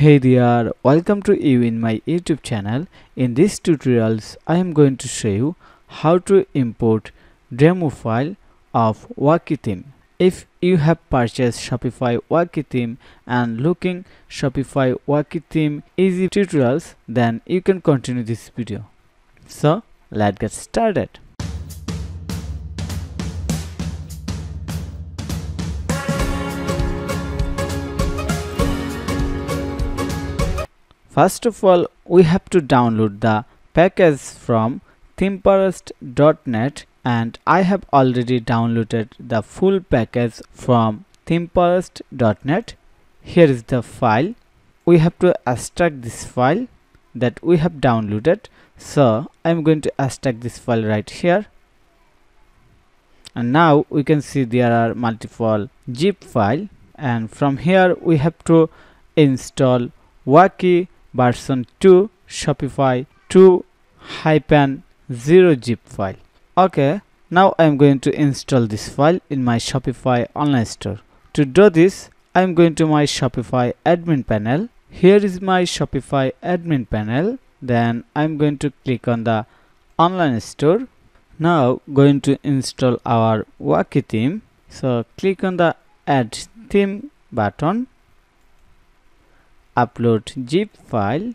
Hey there, welcome to you in my YouTube channel. In this tutorials, I am going to show you how to import demo file of Wokiee theme. If you have purchased Shopify Wokiee theme and looking Shopify Wokiee theme easy tutorials, then you can continue this video. So, let's get started. First of all, we have to download the package from themeforest.net and I have already downloaded the full package from themeforest.net. Here is the file. We have to extract this file that we have downloaded. So I am going to extract this file right here. And now we can see there are multiple zip file and from here we have to install Wokiee version 2 Shopify 2 hyphen 0 zip file. Okay, now I am going to install this file in my Shopify online store. To do this, I am going to my Shopify admin panel. Here is my Shopify admin panel. Then I am going to click on the online store. Now going to install our Wokiee theme. So click on the add theme button upload zip file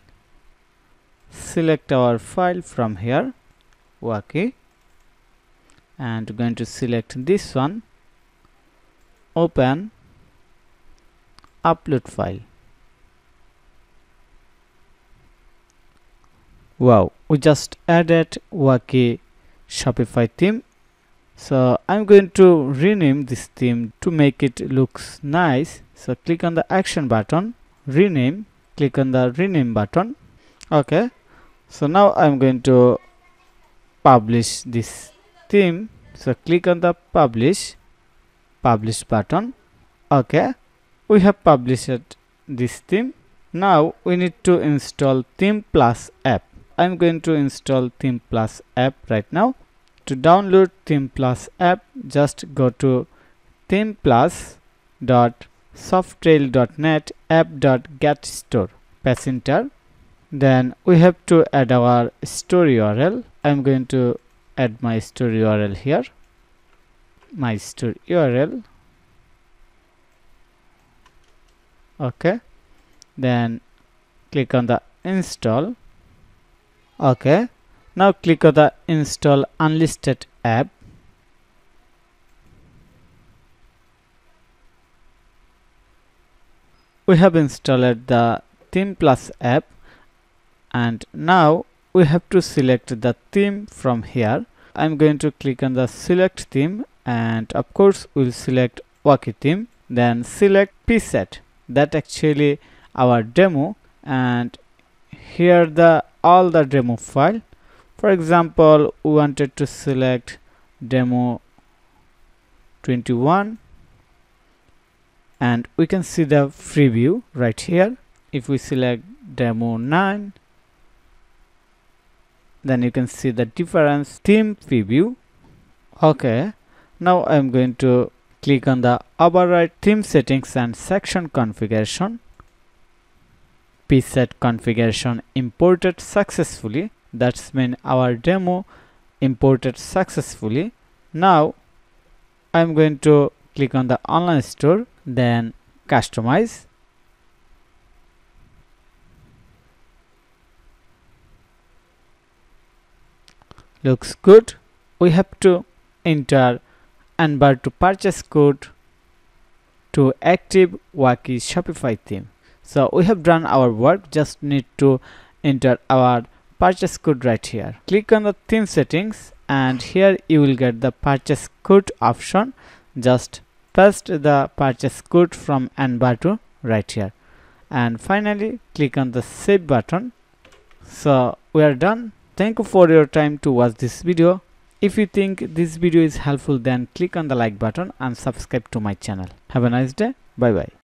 select our file from here okay and going to select this one open upload file. Wow we just added Wokiee shopify theme. So i'm going to rename this theme to make it looks nice. So click on the action button rename click on the rename button. Okay so now i'm going to publish this theme. So click on the publish publish button. Okay we have published this theme. Now we need to install theme plus app. I'm going to install theme plus app right now. To download theme plus app just go to theme plus dot softali.net app.getstore enter then we have to add our store url i'm going to add my store url here. My store url okay. Then click on the install. Okay. Now click on the install unlisted app we have installed the theme plus app and now we have to select the theme from here. I'm going to click on the select theme and of course we'll select Wokiee theme then select pset that actually our demo and here the all the demo file. For example we wanted to select demo 21 and we can see the preview right here. If we select demo 9 then you can see the difference theme preview. Okay now i'm going to click on the override theme settings and section configuration. Pset configuration imported successfully. That's mean our demo imported successfully. Now i'm going to click on the online store then customize. Looks good. We have to enter Envato purchase code to active Wokiee Shopify theme. So we have done our work. Just need to enter our purchase code right here. Click on the theme settings and here you will get the purchase code option. Just paste the purchase code from Envato right here. And finally click on the save button. So we are done. Thank you for your time to watch this video. If you think this video is helpful then click on the like button and subscribe to my channel. Have a nice day. Bye bye